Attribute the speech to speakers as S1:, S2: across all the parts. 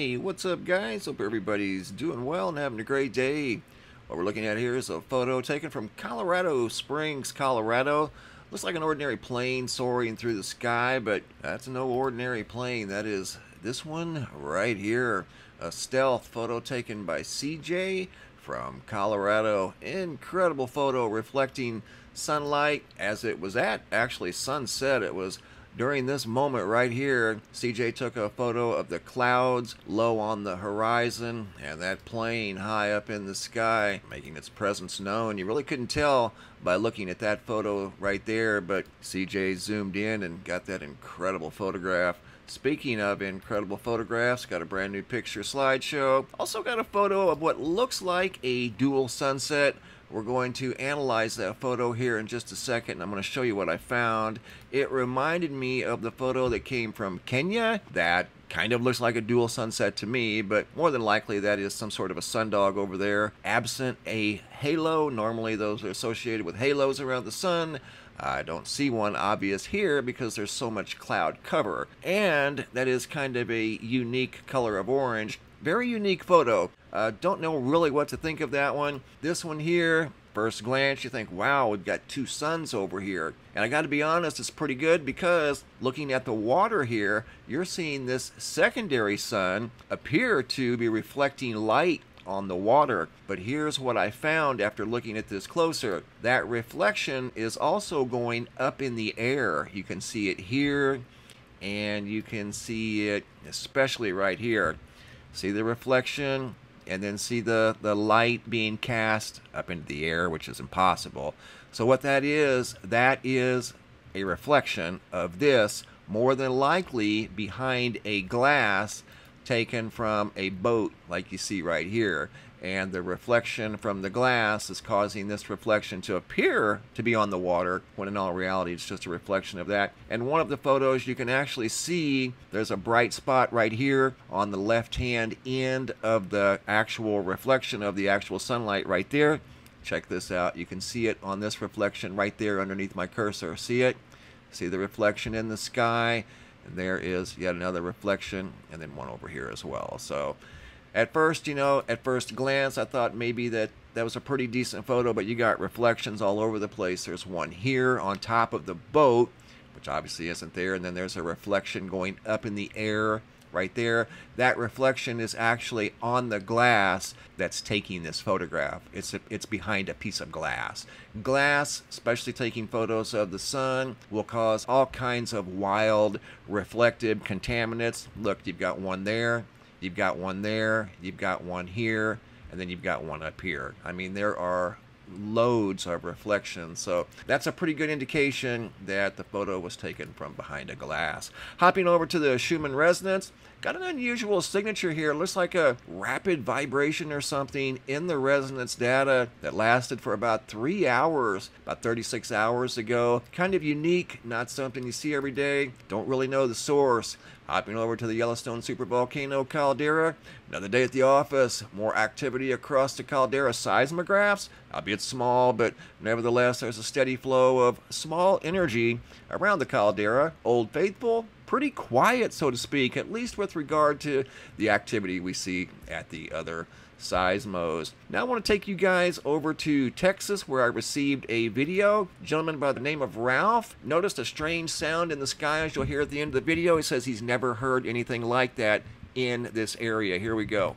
S1: Hey, what's up guys? Hope everybody's doing well and having a great day. What we're looking at here is a photo taken from Colorado Springs, Colorado. Looks like an ordinary plane soaring through the sky, but that's no ordinary plane. That is this one right here. A stealth photo taken by CJ from Colorado. Incredible photo reflecting sunlight as it was at actually sunset. It was during this moment right here, CJ took a photo of the clouds low on the horizon and that plane high up in the sky, making its presence known. You really couldn't tell by looking at that photo right there, but CJ zoomed in and got that incredible photograph. Speaking of incredible photographs, got a brand new picture slideshow. Also got a photo of what looks like a dual sunset we're going to analyze that photo here in just a second. I'm going to show you what I found. It reminded me of the photo that came from Kenya that kind of looks like a dual sunset to me, but more than likely that is some sort of a sundog over there, absent a halo. Normally those are associated with halos around the sun. I don't see one obvious here because there's so much cloud cover. And that is kind of a unique color of orange. Very unique photo. Uh, don't know really what to think of that one. This one here, first glance, you think, wow, we've got two suns over here. And I got to be honest, it's pretty good because looking at the water here, you're seeing this secondary sun appear to be reflecting light on the water. But here's what I found after looking at this closer. That reflection is also going up in the air. You can see it here and you can see it especially right here. See the reflection and then see the, the light being cast up into the air, which is impossible. So what that is, that is a reflection of this, more than likely behind a glass taken from a boat like you see right here and the reflection from the glass is causing this reflection to appear to be on the water when in all reality it's just a reflection of that. And one of the photos you can actually see there's a bright spot right here on the left hand end of the actual reflection of the actual sunlight right there. Check this out. You can see it on this reflection right there underneath my cursor. See it? See the reflection in the sky? And there is yet another reflection and then one over here as well. So at first, you know, at first glance, I thought maybe that that was a pretty decent photo, but you got reflections all over the place. There's one here on top of the boat, which obviously isn't there, and then there's a reflection going up in the air right there. That reflection is actually on the glass that's taking this photograph. It's a, it's behind a piece of glass. Glass, especially taking photos of the sun, will cause all kinds of wild reflective contaminants. Look, you've got one there. You've got one there, you've got one here, and then you've got one up here. I mean, there are loads of reflections. So that's a pretty good indication that the photo was taken from behind a glass. Hopping over to the Schumann resonance, got an unusual signature here. It looks like a rapid vibration or something in the resonance data that lasted for about three hours, about 36 hours ago. Kind of unique, not something you see every day. Don't really know the source. Hopping over to the Yellowstone supervolcano caldera. Another day at the office. More activity across the caldera seismographs, albeit small, but nevertheless there's a steady flow of small energy around the caldera. Old Faithful, pretty quiet, so to speak, at least with regard to the activity we see at the other seismos. Now I want to take you guys over to Texas where I received a video. A gentleman by the name of Ralph noticed a strange sound in the sky as you'll hear at the end of the video. He says he's never heard anything like that in this area. Here we go.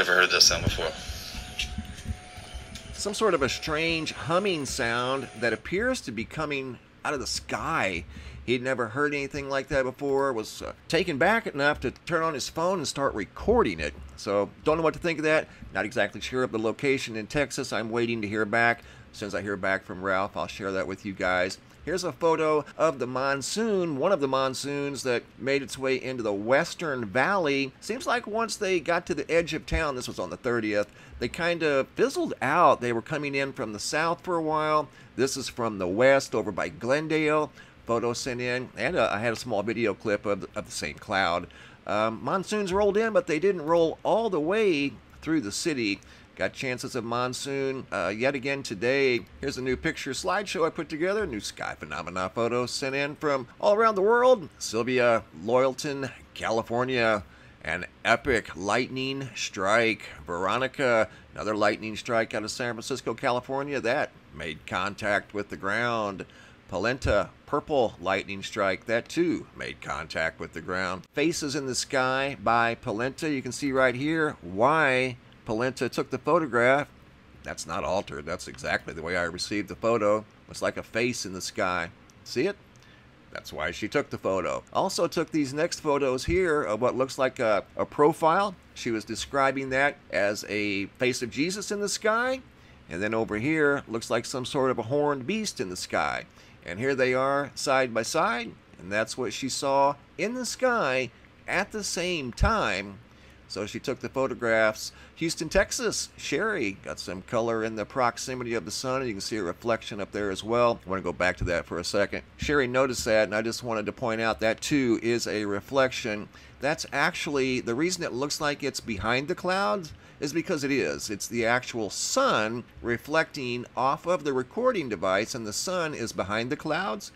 S2: Never heard this sound before.
S1: Some sort of a strange humming sound that appears to be coming out of the sky. He'd never heard anything like that before, was uh, taken back enough to turn on his phone and start recording it. So, don't know what to think of that. Not exactly sure of the location in Texas. I'm waiting to hear back. As soon as I hear back from Ralph, I'll share that with you guys. Here's a photo of the monsoon, one of the monsoons that made its way into the Western Valley. Seems like once they got to the edge of town, this was on the 30th, they kind of fizzled out. They were coming in from the south for a while. This is from the west over by Glendale. Photo sent in, and uh, I had a small video clip of, of the same cloud. Um, monsoons rolled in, but they didn't roll all the way through the city. Got chances of monsoon uh, yet again today. Here's a new picture slideshow I put together. New sky phenomena photos sent in from all around the world. Sylvia Loyalton, California. An epic lightning strike. Veronica, another lightning strike out of San Francisco, California. That made contact with the ground. Polenta, purple lightning strike. That too made contact with the ground. Faces in the sky by Polenta. You can see right here why Polenta took the photograph. That's not altered. That's exactly the way I received the photo. It's like a face in the sky. See it? That's why she took the photo. Also took these next photos here of what looks like a, a profile. She was describing that as a face of Jesus in the sky. And then over here looks like some sort of a horned beast in the sky. And here they are side by side. And that's what she saw in the sky at the same time so she took the photographs. Houston, Texas, Sherry got some color in the proximity of the sun. You can see a reflection up there as well. I want to go back to that for a second. Sherry noticed that, and I just wanted to point out that too is a reflection. That's actually the reason it looks like it's behind the clouds is because it is. It's the actual sun reflecting off of the recording device, and the sun is behind the clouds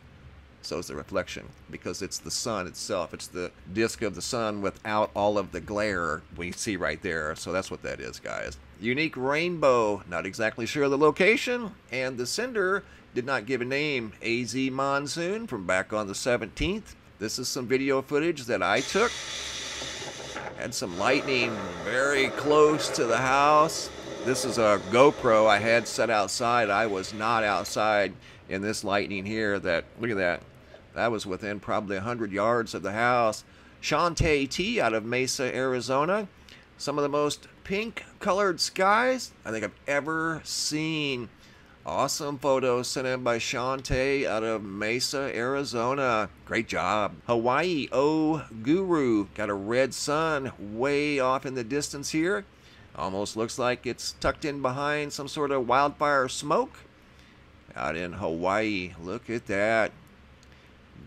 S1: so is the reflection because it's the sun itself. It's the disk of the sun without all of the glare we see right there. So that's what that is, guys. Unique rainbow, not exactly sure of the location, and the sender did not give a name. AZ Monsoon from back on the 17th. This is some video footage that I took. Had some lightning very close to the house. This is a GoPro I had set outside. I was not outside in this lightning here that, look at that, that was within probably 100 yards of the house. Shantae T out of Mesa, Arizona. Some of the most pink colored skies I think I've ever seen. Awesome photos sent in by Shantae out of Mesa, Arizona. Great job. Hawaii O Guru got a red sun way off in the distance here. Almost looks like it's tucked in behind some sort of wildfire smoke. Out in Hawaii. Look at that.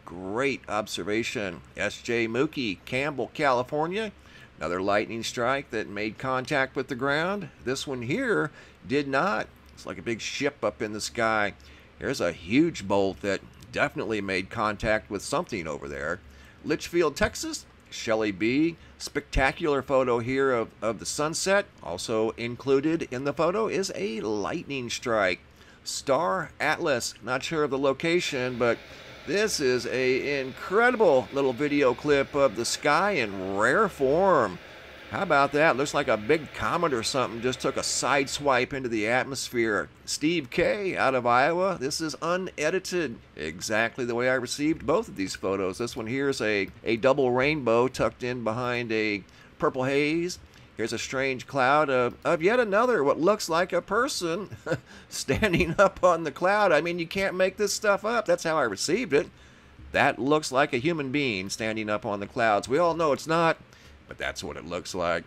S1: Great observation. S.J. Mookie, Campbell, California. Another lightning strike that made contact with the ground. This one here did not. It's like a big ship up in the sky. Here's a huge bolt that definitely made contact with something over there. Litchfield, Texas. Shelly B. Spectacular photo here of, of the sunset. Also included in the photo is a lightning strike. Star Atlas. Not sure of the location, but this is a incredible little video clip of the sky in rare form. How about that? Looks like a big comet or something just took a side swipe into the atmosphere. Steve K out of Iowa. This is unedited. Exactly the way I received both of these photos. This one here is a, a double rainbow tucked in behind a purple haze. Here's a strange cloud of, of yet another, what looks like a person standing up on the cloud. I mean, you can't make this stuff up. That's how I received it. That looks like a human being standing up on the clouds. We all know it's not, but that's what it looks like.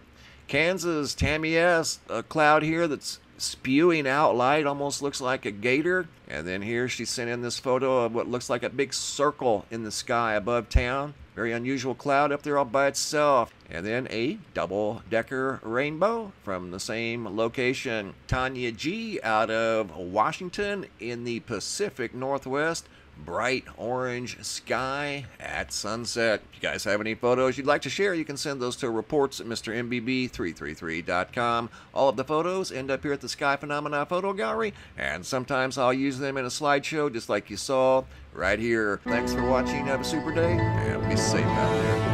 S1: Kansas, Tammy S., a cloud here that's spewing out light, almost looks like a gator. And then here she sent in this photo of what looks like a big circle in the sky above town. Very unusual cloud up there all by itself. And then a double decker rainbow from the same location. Tanya G out of Washington in the Pacific Northwest bright orange sky at sunset. If you guys have any photos you'd like to share, you can send those to reports at MrMBB333.com. All of the photos end up here at the Sky Phenomena Photo Gallery, and sometimes I'll use them in a slideshow just like you saw right here. Thanks for watching. Have a super day, and be safe out there.